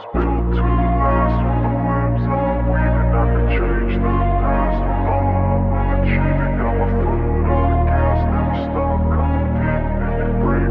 Space.